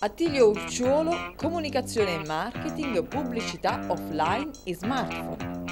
Attilio Urciuolo, comunicazione e marketing, pubblicità offline e smartphone.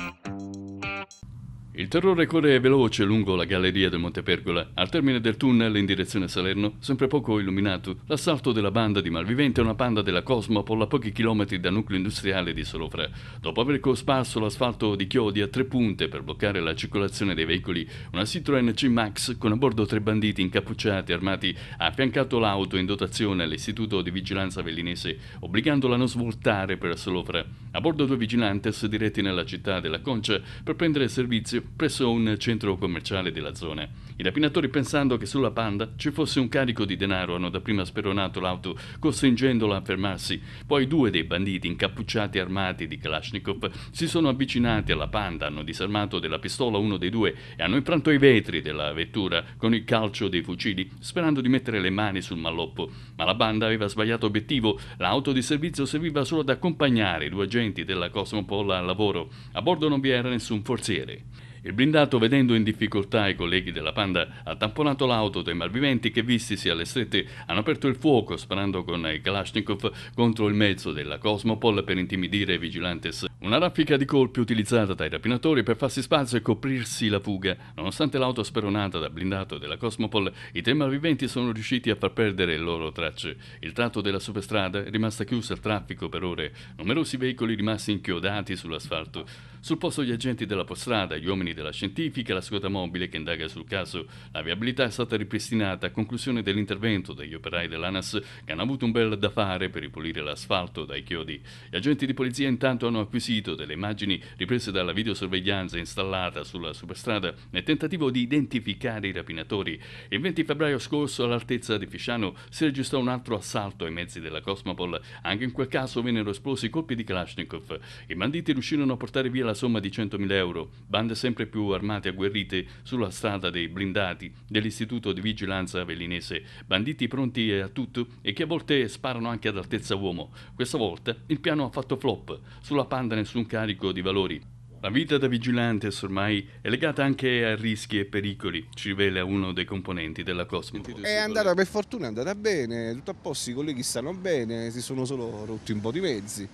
Il terrore corre veloce lungo la galleria del Montepergola. Al termine del tunnel in direzione Salerno, sempre poco illuminato, l'assalto della banda di malviventi a una panda della Cosmopol a pochi chilometri dal nucleo industriale di Solofra. Dopo aver cosparso l'asfalto di chiodi a tre punte per bloccare la circolazione dei veicoli, una Citroen C-Max con a bordo tre banditi incappucciati armati ha affiancato l'auto in dotazione all'istituto di vigilanza vellinese, obbligandola a non svoltare per Solofra. A bordo due vigilantes diretti nella città della Concia per prendere servizio presso un centro commerciale della zona. I rapinatori, pensando che sulla Panda ci fosse un carico di denaro, hanno dapprima speronato l'auto, costringendola a fermarsi. Poi due dei banditi, incappucciati e armati di Kalashnikov, si sono avvicinati alla Panda, hanno disarmato della pistola uno dei due e hanno infranto i vetri della vettura con il calcio dei fucili, sperando di mettere le mani sul malloppo. Ma la banda aveva sbagliato obiettivo. L'auto di servizio serviva solo ad accompagnare i due agenti della Cosmopol al lavoro. A bordo non vi era nessun forziere. Il blindato, vedendo in difficoltà i colleghi della Panda, ha tamponato l'auto dei malviventi che, vistisi alle strette, hanno aperto il fuoco sparando con i Kalashnikov contro il mezzo della Cosmopol per intimidire i vigilantes. Una raffica di colpi utilizzata dai rapinatori per farsi spazio e coprirsi la fuga. Nonostante l'auto speronata dal blindato della Cosmopol, i tre malviventi sono riusciti a far perdere le loro tracce. Il tratto della superstrada è rimasta chiusa al traffico per ore, numerosi veicoli rimasti inchiodati sull'asfalto. Sul posto gli agenti della postrada, gli uomini della scientifica la squadra mobile che indaga sul caso. La viabilità è stata ripristinata a conclusione dell'intervento degli operai dell'ANAS che hanno avuto un bel da fare per ripulire l'asfalto dai chiodi. Gli agenti di polizia intanto hanno acquisito delle immagini riprese dalla videosorveglianza installata sulla superstrada nel tentativo di identificare i rapinatori. Il 20 febbraio scorso all'altezza di Fisciano si registrò un altro assalto ai mezzi della Cosmopol. Anche in quel caso vennero esplosi colpi di Kalashnikov. I banditi riuscirono a portare via la somma di 100.000 euro. Bande sempre più armate e agguerrite sulla strada dei blindati dell'istituto di vigilanza avellinese. Banditi pronti a tutto e che a volte sparano anche ad altezza uomo. Questa volta il piano ha fatto flop. Sulla panda nessun carico di valori. La vita da vigilante ormai è legata anche a rischi e pericoli, ci rivela uno dei componenti della Cosmo. È andata per fortuna, è andata bene, tutto a posto, i colleghi stanno bene, si sono solo rotti un po' di mezzi.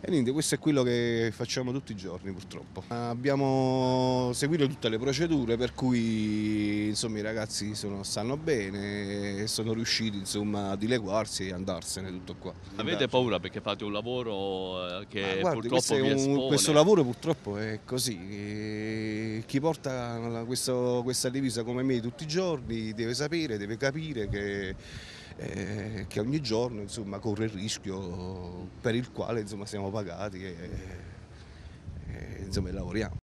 E niente, questo è quello che facciamo tutti i giorni purtroppo. Abbiamo seguito tutte le procedure per cui insomma, i ragazzi sono, stanno bene e sono riusciti insomma, a dileguarsi e andarsene tutto qua. Avete paura perché fate un lavoro eh, che Ma guardi, purtroppo vi questo, è un- espone? questo lavoro purtroppo è così. E Chi porta questo- questa divisa come me tutti i giorni deve sapere, deve capire che, eh, che ogni giorno insomma, corre il rischio per il quale insomma, siamo pagati e, e, insomma, lavoriamo.